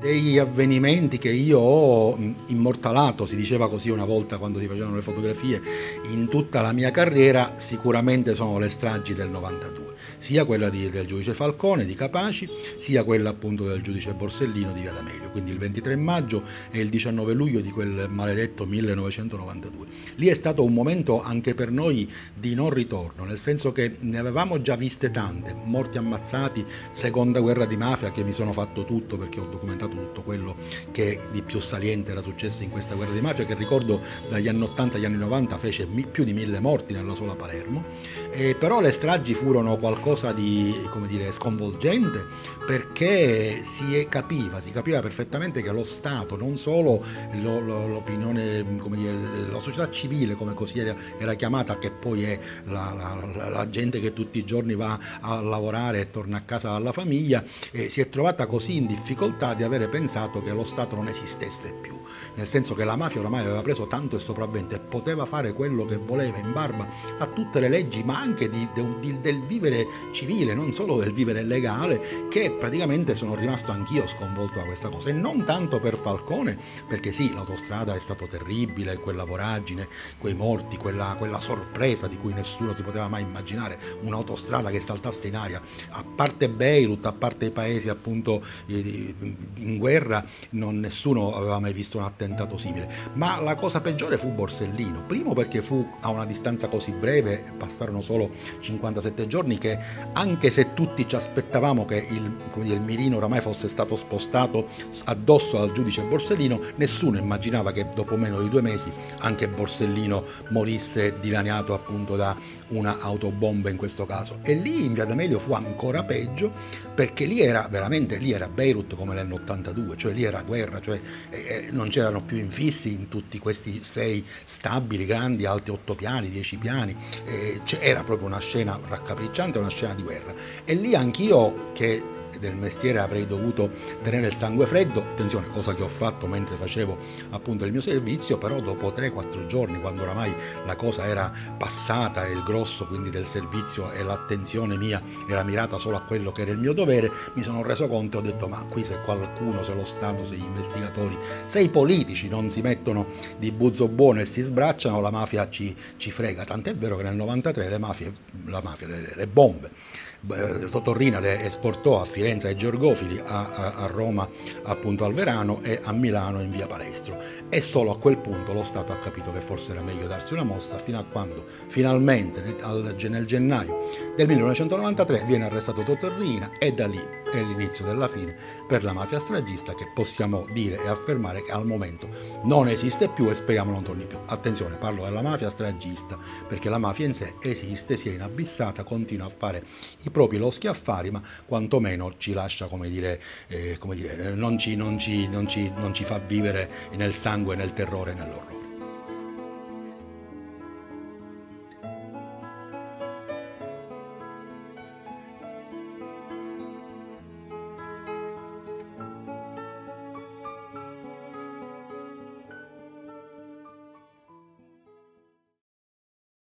degli avvenimenti che io ho immortalato, si diceva così una volta quando si facevano le fotografie, in tutta la mia carriera, sicuramente sono le stragi del 92 sia quella di, del giudice Falcone di Capaci, sia quella appunto del giudice Borsellino di Via D'Amelio, quindi il 23 maggio e il 19 luglio di quel maledetto 1992. Lì è stato un momento anche per noi di non ritorno, nel senso che ne avevamo già viste tante, morti ammazzati, seconda guerra di mafia che mi sono fatto tutto perché ho documentato tutto quello che di più saliente era successo in questa guerra di mafia che ricordo dagli anni 80 agli anni 90 fece più di mille morti nella sola Palermo, eh, però le stragi furono qualcosa di dire, sconvolgente perché si capiva, si capiva perfettamente che lo Stato, non solo lo, lo, l'opinione, dire, la società civile come così era, era chiamata, che poi è la, la, la, gente che tutti i giorni va a lavorare e torna a casa dalla famiglia, eh, si è trovata così in difficoltà di avere pensato che lo Stato non esistesse più, nel senso che la mafia oramai aveva preso tanto il sopravvento e poteva fare quello che voleva in barba a tutte le leggi, ma anche di, di, del vivere civile, non solo del vivere legale, che praticamente sono rimasto anch'io sconvolto da questa cosa. E non tanto per Falcone, perché sì, l'autostrada è stato terribile, quella voragine, quei morti, quella, quella sorpresa di cui nessuno si poteva mai immaginare, un'autostrada che saltasse in aria, a parte Beirut, a parte i paesi appunto in guerra, non, nessuno aveva mai visto un attentato simile. Ma la cosa peggiore fu Borsellino, primo perché fu a una distanza così breve, passarono solo 57 giorni, che anche se tutti ci aspettavamo che il, dire, il mirino oramai fosse stato spostato addosso al giudice Borsellino, nessuno immaginava che dopo meno di due mesi anche Borsellino morisse dilaniato appunto da una autobomba in questo caso. E lì in Via D'Amelio fu ancora peggio perché lì era veramente, lì era Beirut come nell'82, cioè lì era guerra, cioè eh, non c'erano più infissi in tutti questi sei stabili, grandi, alti otto piani, dieci piani, eh, era proprio una scena raccapricciante, una scena di guerra. E lì anch'io che del mestiere avrei dovuto tenere il sangue freddo, attenzione, cosa che ho fatto mentre facevo appunto il mio servizio, però dopo 3-4 giorni, quando oramai la cosa era passata e il grosso quindi del servizio e l'attenzione mia era mirata solo a quello che era il mio dovere, mi sono reso conto e ho detto ma qui se qualcuno, se lo Stato, se gli investigatori, se i politici non si mettono di buzzo buono e si sbracciano, la mafia ci, ci frega, tant'è vero che nel 93 le mafie, la mafia, le, le bombe, Totorrina le esportò a Firenze ai Georgofili, a, a, a, Roma appunto al Verano e a Milano in via Palestro. E solo a quel punto lo Stato ha capito che forse era meglio darsi una mossa fino a quando finalmente nel, nel gennaio del 1993 viene arrestato Totorrina e da lì è l'inizio della fine per la mafia stragista che possiamo dire e affermare che al momento non esiste più e speriamo non torni più. Attenzione, parlo della mafia stragista perché la mafia in sé esiste, si è inabissata, continua a fare i propri loschi affari, ma quantomeno ci lascia, come dire, eh, come dire non, ci, non, ci, non, ci, non ci fa vivere nel sangue, nel terrore, nell'orrore.